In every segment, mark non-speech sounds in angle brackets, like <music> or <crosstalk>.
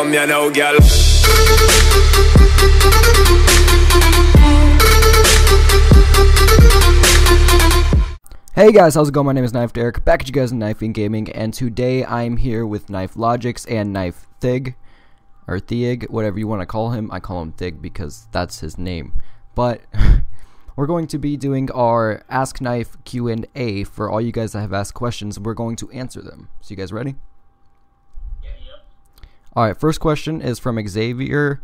Come here now, girl. Hey guys, how's it going? My name is NiFe Derek, back at you guys in Knifing Gaming, and today I'm here with NiFe Logics and NiFe Thig, or Thieg, whatever you want to call him. I call him Thig because that's his name. But <laughs> we're going to be doing our Ask NiFe Q&A for all you guys that have asked questions. We're going to answer them. So you guys ready? Alright, first question is from Xavier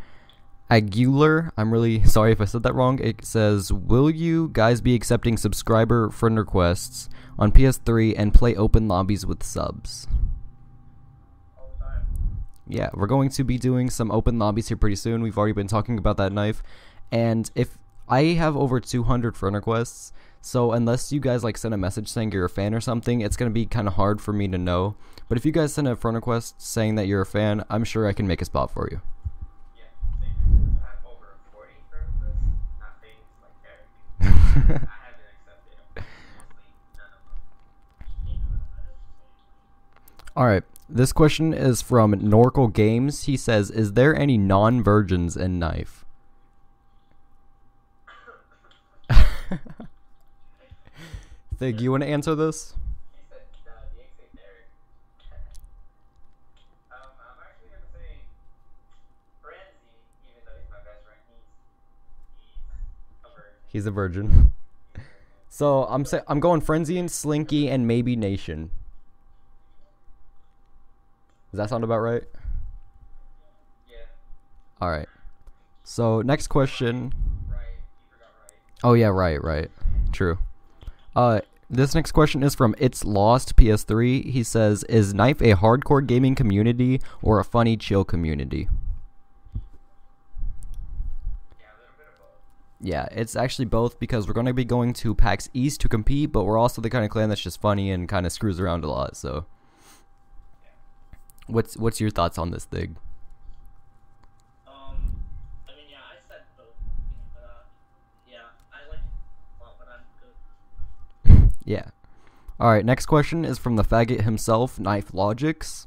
Aguilar. I'm really <laughs> sorry if I said that wrong. It says, Will you guys be accepting subscriber friend requests on PS3 and play open lobbies with subs? Yeah, we're going to be doing some open lobbies here pretty soon. We've already been talking about that knife. And if I have over 200 friend requests, so unless you guys like send a message saying you're a fan or something, it's going to be kind of hard for me to know. But if you guys send a friend request saying that you're a fan, I'm sure I can make a spot for you. <laughs> All right. This question is from Norkel Games. He says, "Is there any non-virgins in NiFe?" <laughs> <laughs> Thig, you want to answer this? He's a virgin. <laughs> So I'm say I'm going Frenzy and Slinky and maybe Nation. Does that sound about right? Yeah. All right. So next question. Right. You forgot right. Oh yeah, right, right. True. Uh this next question is from It's Lost PS3. He says, "Is NiFe a hardcore gaming community or a funny chill community?" Yeah, it's actually both because we're going to be going to PAX East to compete, but we're also the kind of clan that's just funny and kind of screws around a lot. So, what's what's your thoughts on this thing? Um, I mean, yeah, I said both, you know, but uh, yeah, I like it a lot, but I'm good. Yeah. All right. Next question is from the faggot himself, NiFe Logics.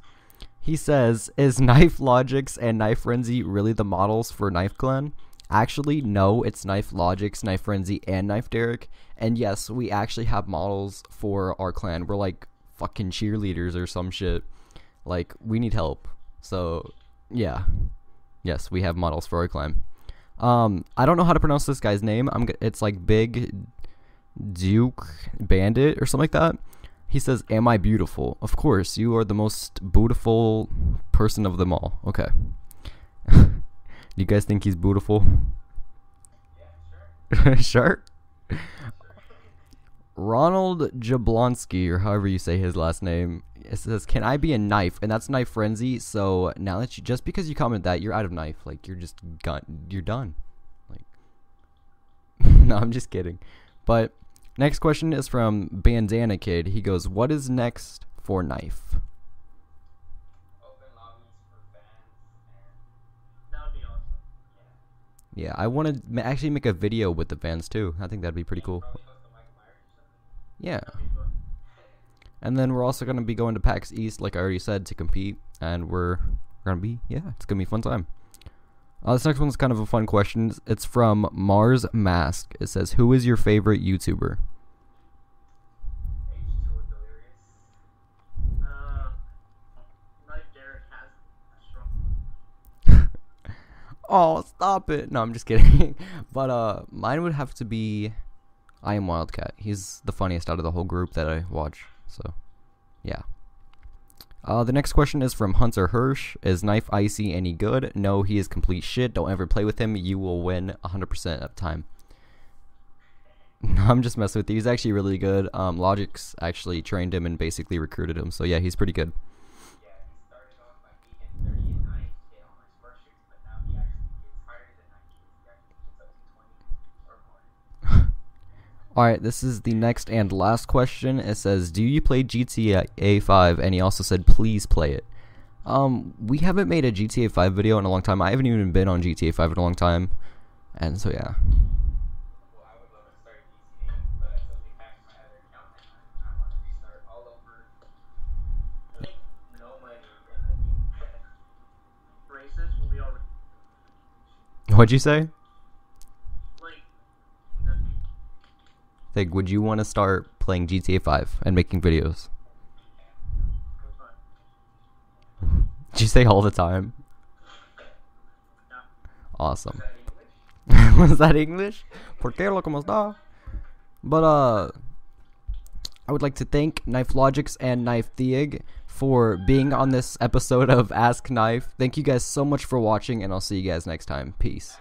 He says, "Is <laughs> NiFe Logics and NiFe Frenzy really the models for NiFe Clan?" Actually, no. It's NiFe Logics, NiFe Frenzy, and NiFe Derek. And yes, we actually have models for our clan. We're like fucking cheerleaders or some shit. Like we need help. So yeah, yes, we have models for our clan. Um, I don't know how to pronounce this guy's name. I'm. It's like Big Duke Bandit or something like that. He says, "Am I beautiful?" Of course, you are the most beautiful person of them all. Okay. <laughs> Do you guys think he's beautiful? Yeah, sure. <laughs> sure. Ronald Jablonski, or however you say his last name, it says, "Can I be a NiFe?" And that's NiFe frenzy. So now that you just because you comment that, you're out of NiFe. Like you're just got, you're done. Like, <laughs> no, I'm just kidding. But next question is from Bandana Kid. He goes, "What is next for NiFe?" Open lobbies for fans and That would be awesome. yeah. Yeah, I want to actually make a video with the fans too. I think that'd be pretty cool. Probably host a Michael Myers or something. Yeah. That'd be fun. And then we're also gonna be going to PAX East, like I already said, to compete, and we're, we're gonna be yeah, it's gonna be a fun time. Uh, this next one's kind of a fun question. It's from Mars Mask. It says, "Who is your favorite YouTuber?" H2O Delirious. Uh, Knife Derek has a strong. Oh, stop it! No, I'm just kidding. <laughs> but uh, mine would have to be, I am Wildcat. He's the funniest out of the whole group that I watch. So, yeah. Uh, the next question is from Hunter Hirsch. Is NiFe Icy any good? No, he is complete shit. Don't ever play with him. You will win 100% of time. <laughs> No, I'm just messing with you. He's actually really good. Um, Logix actually trained him and basically recruited him. So, yeah, he's pretty good. Yeah, he started off by being 30 and 9 hit on his first streaks, but now he actually gets higher than 9 kills. He actually gets up to 20 or more. Alright, this is the next and last question. It says, Do you play GTA 5? And he also said, Please play it. Um, we haven't made a GTA 5 video in a long time. I haven't even been on GTA 5 in a long time. And so, yeah. What'd you would Like, would you want to start playing GTA 5 and making videos? <laughs> Did you say all the time? Yeah. Awesome. <laughs> Was that English? ¿Por qué lo como está? But uh, I would like to thank NiFe Logics and NiFe Theig for being on this episode of Ask NiFe. Thank you guys so much for watching, and I'll see you guys next time. Peace.